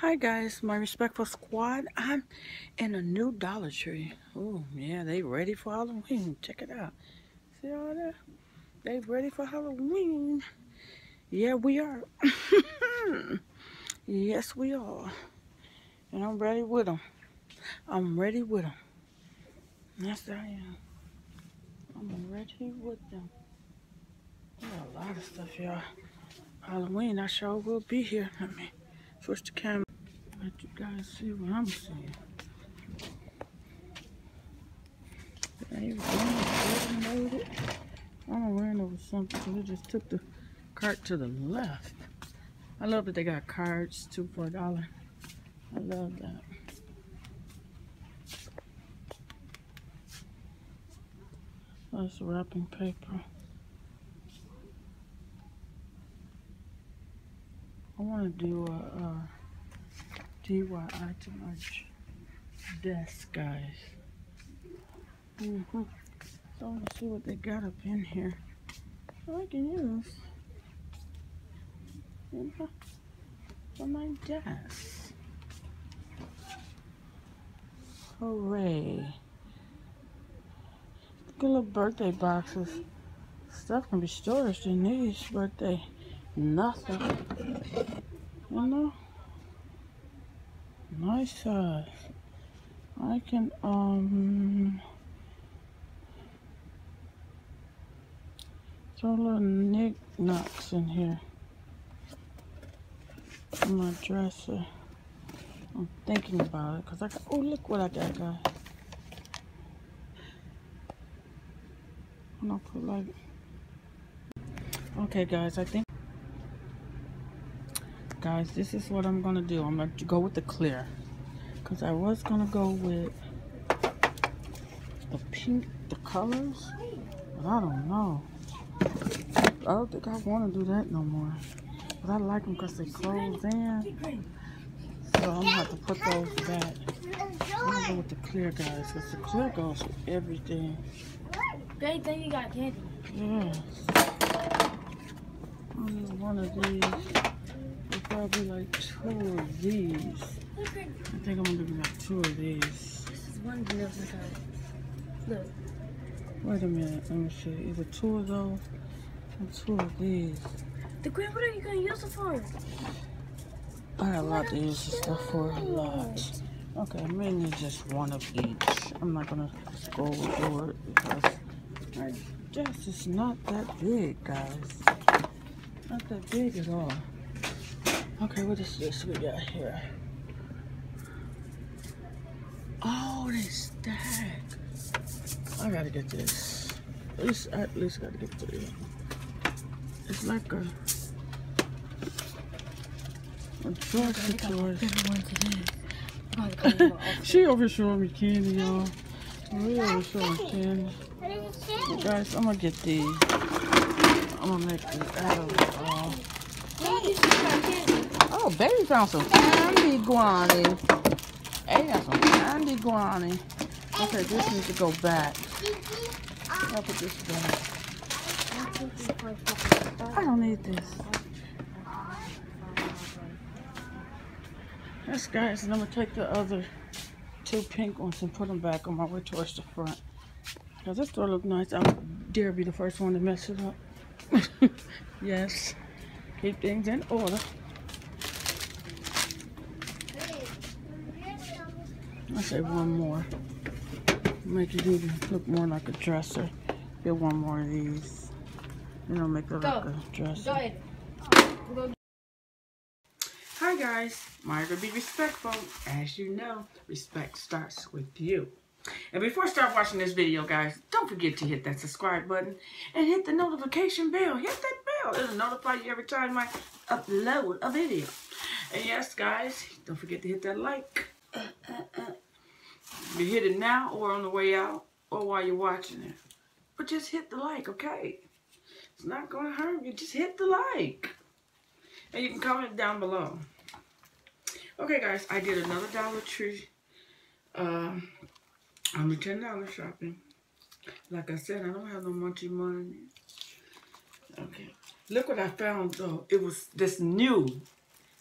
Hi guys, my respectful squad. I'm in a new Dollar Tree. Oh yeah, they ready for Halloween. Check it out. See all that? They ready for Halloween. Yeah, we are. yes, we are. And I'm ready with them. I'm ready with them. Yes, I am. I'm ready with them. A lot of stuff, y'all. Halloween, I sure will be here. Let me switch the camera. Let you guys see what I'm seeing. Loaded. I'm ran over something, so we just took the cart to the left. I love that they got cards, two for a dollar. I love that. That's wrapping paper. I want to do a, a DIY to my desk, guys. Mm -hmm. So to see what they got up in here. I can use know, for my desk. Hooray. At little birthday boxes. Stuff can be storage in these birthday. Nothing. You know? Nice size. I can, um, throw a little knickknacks in here. In my dresser. I'm thinking about it because I got, oh, look what I got, guys. I'm gonna put like, okay, guys, I think, guys, this is what I'm gonna do. I'm gonna go with the clear because I was gonna go with the pink, the colors, but I don't know. I don't think I want to do that no more. But I like them because they close in. So I'm gonna have to put those back. I'm gonna go with the clear guys because the clear goes with everything. Great thing you got candy. Yes. I need one of these. Probably like two of these. I think I'm gonna do like two of these. This is one vanilla Look. Wait a minute, let me see. Either two of those and two of these. The green, what are you gonna use it for? I got a lot to use this stuff for, a lot. Okay, mainly just one of each. I'm not gonna go overboard because my desk is not that big, guys. Not that big at all. Okay, what is this we got here? Oh, they stack. I gotta get this. At least, at least gotta get three. It's like a, a situation. she over showing me candy, y'all. We over showing candy. Guys, I'm gonna get these. I'm gonna make this out um, of. Oh, baby found some candy guani. Hey, got some candy guani. Okay, this needs to go back. I'll put this back. I don't need this. Yes, guys, and I'm gonna take the other two pink ones and put them back on my way towards the front. Cause this store look nice. I dare be the first one to mess it up. yes, keep things in order. I say one more. Make it even look more like a dresser. Get one more of these. You know, make it look like a dresser. Go ahead. Hi guys, Margaret be respectful. As you know, respect starts with you. And before I start watching this video, guys, don't forget to hit that subscribe button and hit the notification bell. Hit that bell. It'll notify you every time I upload a video. And yes, guys, don't forget to hit that like. Uh, uh, uh. You hit it now or on the way out or while you're watching it. But just hit the like, okay? It's not going to hurt you. Just hit the like. And you can comment down below. Okay, guys, I did another Dollar Tree. Uh, I'm ten dollar shopping. Like I said, I don't have no much money. Okay. Look what I found though. It was this new.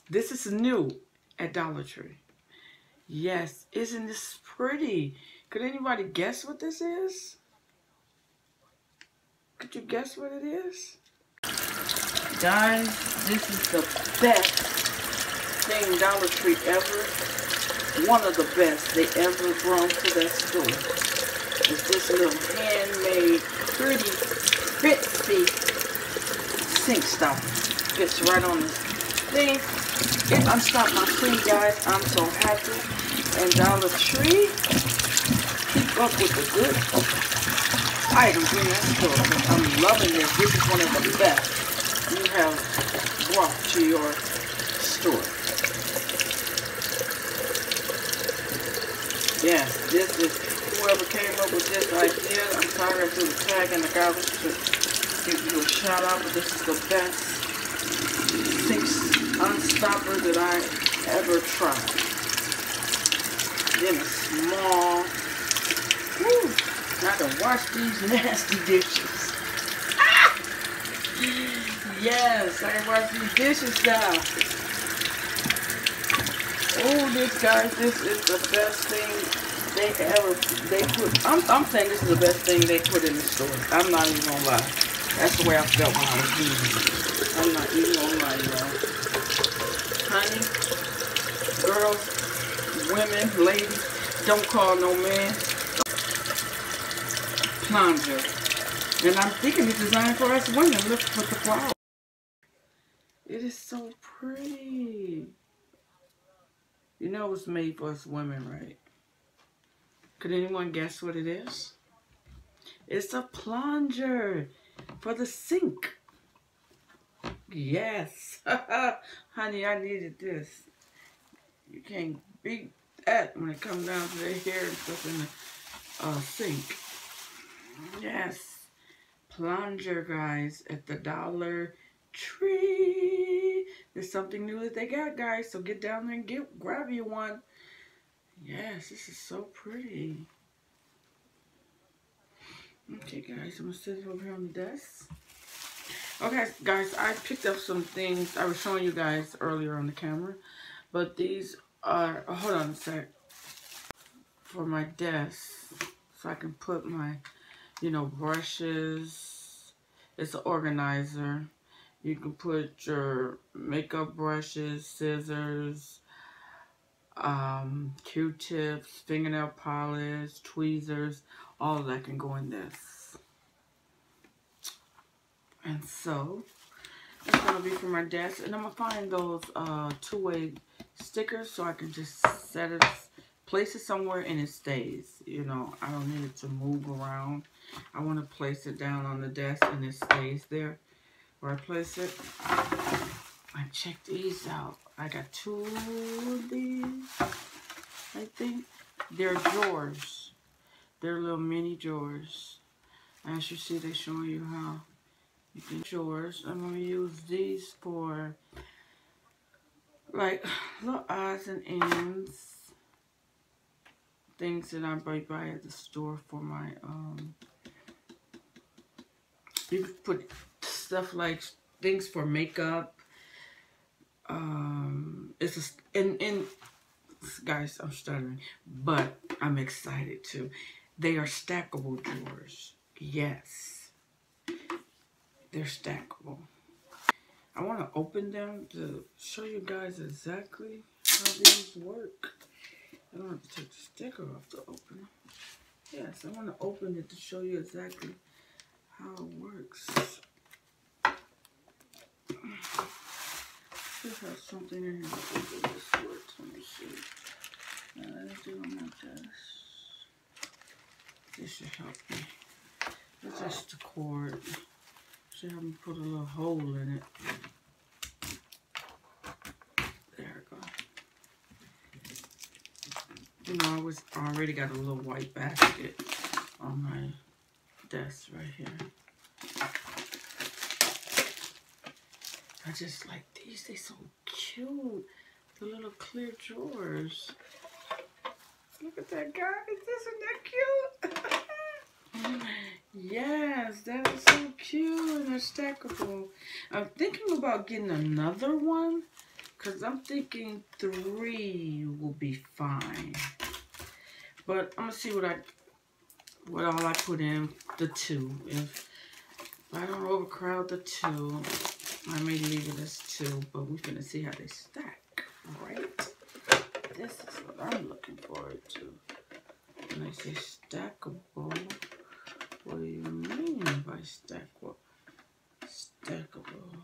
This is new. at Dollar Tree. Yes, isn't this pretty? Could anybody guess what this is? Could you guess what it is? Guys, this is the best thing Dollar Tree ever, one of the best they ever brought to that store. It's this little handmade, pretty, fitsy sink stopper. Fits right on the thing. It unstopped my cream, guys. I'm so happy. And Dollar Tree, keep up with the good items in that store. I'm loving this. This is one of the best you have brought to your store. Yes, this is whoever came up with this idea. I'm sorry I threw the tag in the garbage to give you a shout out, but this is the best six unstopper that I ever tried. Then a small. Woo, I can wash these nasty dishes. Ah! Yes, I can wash these dishes now. Oh, this guys, this is the best thing they ever they put. I'm I'm saying this is the best thing they put in the store. I'm not even gonna lie. That's the way I felt when I was it. I'm not even gonna lie, y'all. Honey, girls, women, ladies, don't call no man. Plunger. And I'm thinking it's designed for us women. Look at the flower. It is so pretty. You know it's made for us women, right? Could anyone guess what it is? It's a plunger for the sink. Yes. Honey, I needed this. You can't beat that when it comes down to the hair and stuff in the uh, sink. Yes. Plunger, guys, at the Dollar Tree. There's something new that they got, guys. So get down there and get grab you one. Yes, this is so pretty. Okay, guys, I'm gonna sit it over here on the desk. Okay, guys, I picked up some things I was showing you guys earlier on the camera, but these oh, hold on a sec, for my desk, so I can put my, you know, brushes. It's an organizer. You can put your makeup brushes, scissors, um, Q-tips, fingernail polish, tweezers, all that can go in this. And so, it's going to be for my desk. And I'm going to find those uh, two-way stickers so I can just set it, place it somewhere and it stays. You know, I don't need it to move around. I want to place it down on the desk and it stays there where I place it. I check these out. I got two of these, I think. They're drawers. They're little mini drawers. As you see, they're showing you how you can drawers. I'm going to use these for like little odds and ends. Things that I buy at the store for my, um, you put stuff like things for makeup, um, it's a, and, and guys, I'm stuttering, but I'm excited too. They are stackable drawers. Yes. They're stackable. I want to open them to show you guys exactly how these work. I don't have to take the sticker off to open them. Yes, I want to open it to show you exactly how it works. should have something in here this works. Let me see. Uh, let's do on my desk. This should help me. It's just the cord. Should have me put a little hole in it. There we go. You know, I was already got a little white basket on my desk right here. I just like these. They're so cute. The little clear drawers. Look at that, guy. Isn't that cute? Oh, yes, that is so cute and stackable. I'm thinking about getting another one Because I'm thinking three will be fine. But I'm going to see what I, what all I put in the two. If, if I don't overcrowd the two, I may leave it as two. But we're going to see how they stack, right? This is what I'm looking forward to. When I say stackable, what do you mean by stackable? Stackable.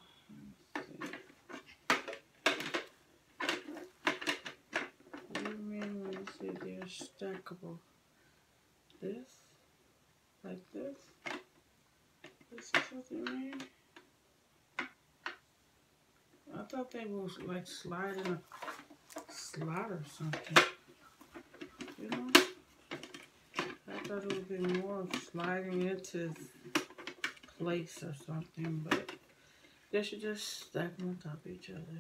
What do you mean when you say they're stackable? This? Like this? This is what you mean? I thought they was like sliding a slot or something. You know? I thought it would be more of sliding into place or something, but they should just stack them on top of each other.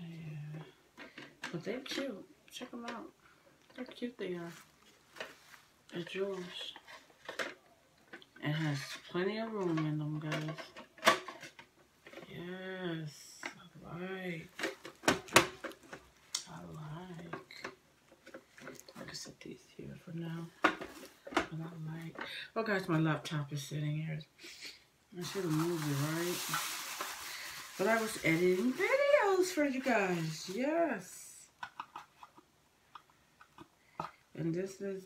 Yeah. But they're cute. Check them out. How cute they are. It's yours. It has plenty of room in them, guys. Yes, I like. I like. I can set these here for now. I like. Oh, guys, my laptop is sitting here. I should have moved it, right? But I was editing videos for you guys. Yes. And this is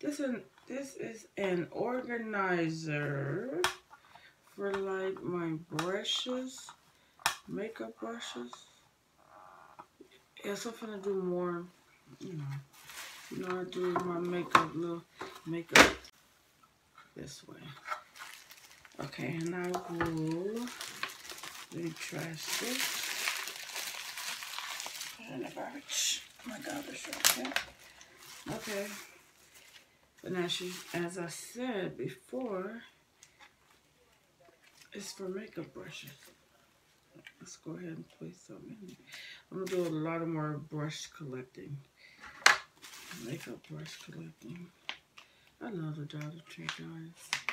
this is this is an organizer for like my brushes, makeup brushes. Yes, I'm gonna do more, you know, you know, I do my makeup, little makeup this way. Okay, and I will retrash this. In the garbage. Oh my garbage, okay. Okay. And as, she, as I said before, it's for makeup brushes. Let's go ahead and place some in. I'm gonna do a lot of more brush collecting. Makeup brush collecting. I love the Dollar Tree, guys.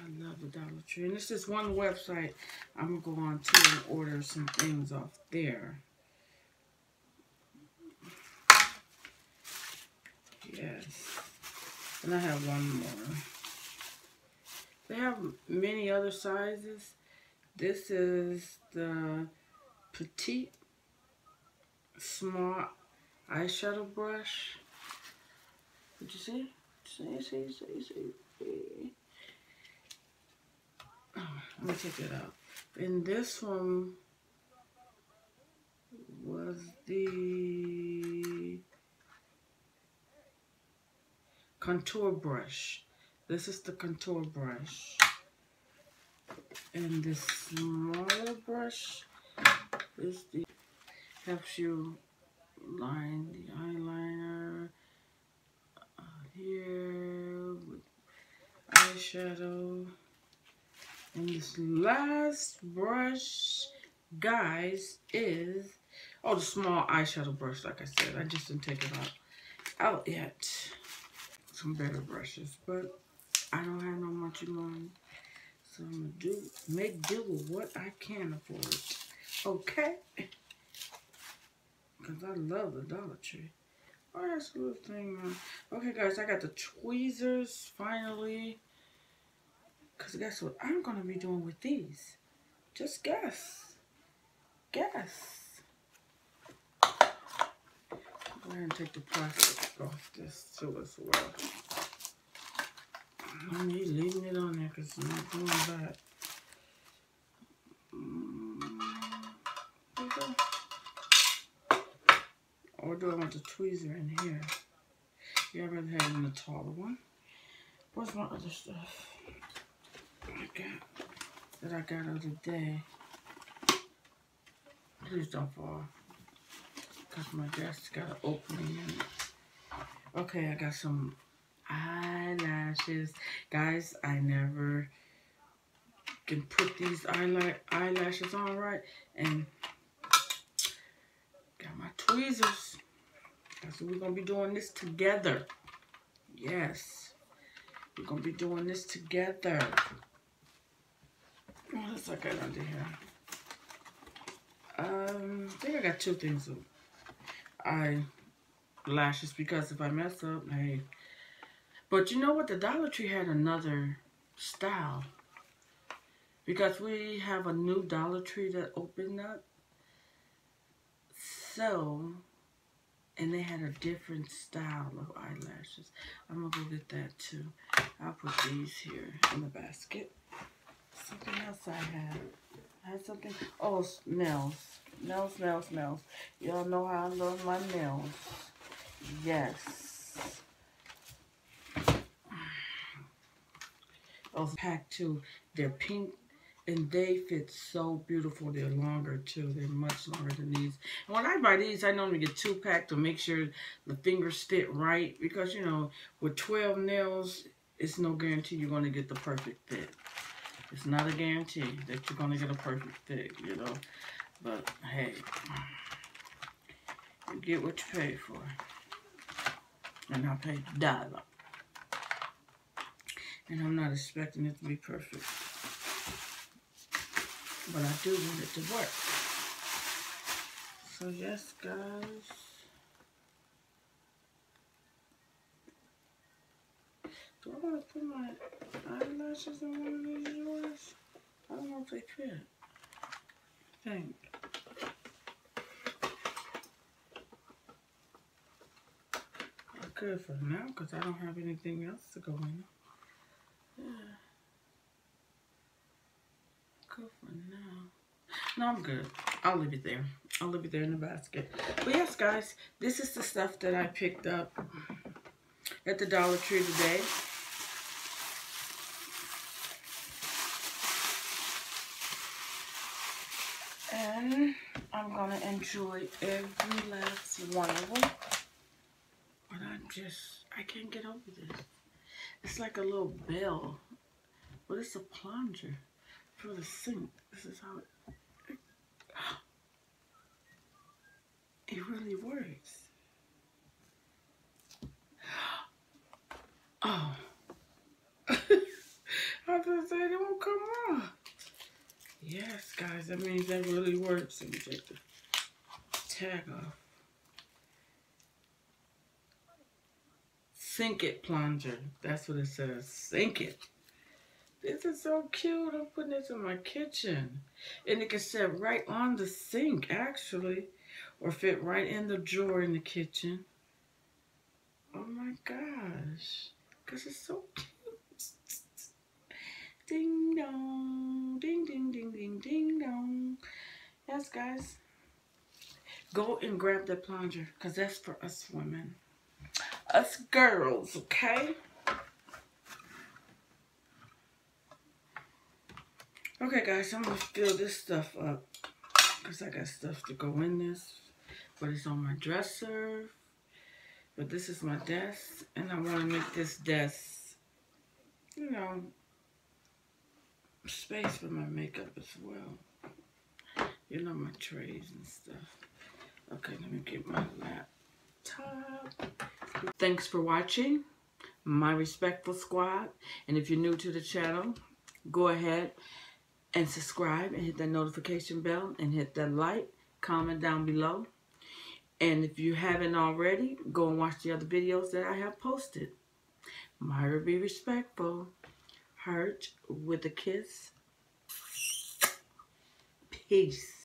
I love the Dollar Tree. And this is one website I'm gonna go on to and order some things off there. Yes. And I have one more. They have many other sizes. This is the petite small eyeshadow brush. Did you see? See, see, see, see. Oh, let me take it out. And this one was the contour brush. This is the contour brush. And this smaller brush is the helps you line the eyeliner uh, here with eyeshadow. And this last brush, guys, is oh the small eyeshadow brush. Like I said, I just didn't take it out out yet. Some better brushes, but I don't have no much money. So I'm gonna do make do with what I can afford. Okay? Cause I love the Dollar Tree. Oh, that's a little thing. Uh, okay, guys, I got the tweezers finally. Cause guess what I'm gonna be doing with these? Just guess. Guess. Go ahead and take the plastic off this too as well. I need leaving it on there because I'm not doing that. Mm, or do I want the tweezer in here? Yeah, I'd rather have it in the taller one. What's my other stuff? I got that I got the other day. Please don't fall. Cause my desk got an opening in it. Okay, I got some eyelashes. Guys, I never can put these eyelashes on right. And got my tweezers. So we're going to be doing this together. Yes. We're going to be doing this together. What else I got under here? Um, I think I got two things. I lashes because if I mess up, hey. But you know what? The Dollar Tree had another style. Because we have a new Dollar Tree that opened up. So, and they had a different style of eyelashes. I'm going to go get that too. I'll put these here in the basket. Something else I had. I had something. Oh, nails. Nails, nails, nails. Y'all know how I love my nails. Yes. Those pack too. They're pink and they fit so beautiful. They're longer too. They're much longer than these. And when I buy these, I normally get two pack to make sure the fingers fit right. Because, you know, with 12 nails, it's no guarantee you're going to get the perfect fit. It's not a guarantee that you're going to get a perfect fit, you know. But, hey, you get what you pay for. And I paid a dollar. And I'm not expecting it to be perfect. But I do want it to work. So yes, guys. Do I want to put my eyelashes in one of these drawers? I don't know if they fit. I think. I could for now because I don't have anything else to go in. Yeah. Good for now. No, I'm good. I'll leave it there. I'll leave it there in the basket. But yes, guys, this is the stuff that I picked up at the Dollar Tree today. And I'm going to enjoy every last one of them. But I'm just, I can't get over this. It's like a little bell, but it's a plunger for the sink. This is how it, it, really works. Oh. I was gonna say won't come off. Yes, guys, that means that really works. Let me take the tag off. Sink it plunger. That's what it says. Sink it. This is so cute. I'm putting this in my kitchen. And it can sit right on the sink, actually. Or fit right in the drawer in the kitchen. Oh my gosh. Because it's so cute. Ding dong. Ding, ding, ding, ding, ding dong. Yes, guys. Go and grab the plunger. Because that's for us women. Us girls, okay? Okay, guys, I'm going to fill this stuff up. Because I got stuff to go in this. But it's on my dresser. But this is my desk. And I want to make this desk, you know, space for my makeup as well. You know, my trays and stuff. Okay, let me get my laptop. Thanks for watching, my respectful squad. And if you're new to the channel, go ahead and subscribe and hit that notification bell and hit that like, comment down below. And if you haven't already, go and watch the other videos that I have posted. Myra Be Respectful. Heart with a kiss. Peace.